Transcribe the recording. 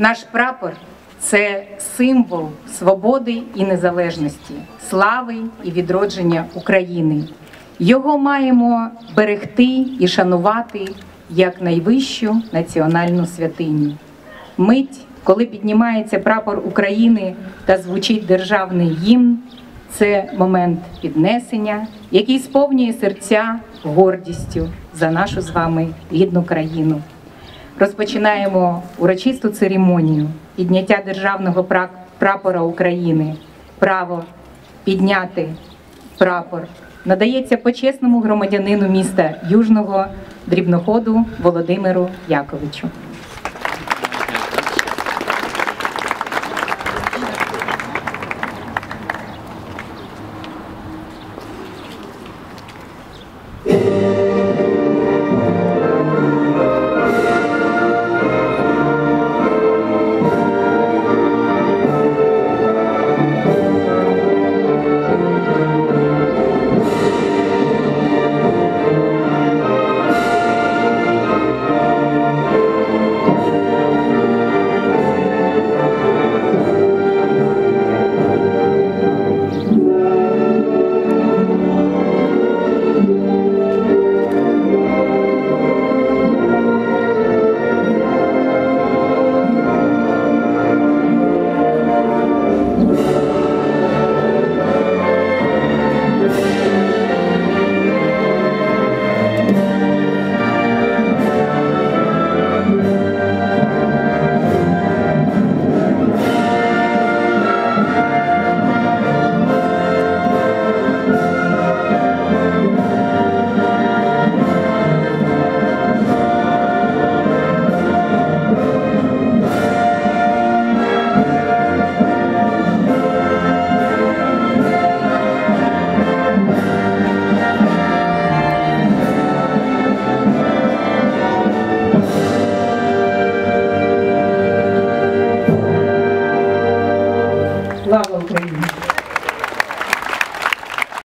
Наш прапор це символ свободи і незалежності, слави і відродження України. Його маємо берегти і шанувати як найвищу національну святиню. Мить, коли піднімається прапор України та звучить державний гімн, це момент піднесення, який сповнює серця гордістю за нашу з вами рідну країну. Розпочинаємо урочисту церемонію підняття державного прапора України. Право підняти прапор надається почесному громадянину міста Южного дрібноходу Володимиру Яковичу. 那个可以。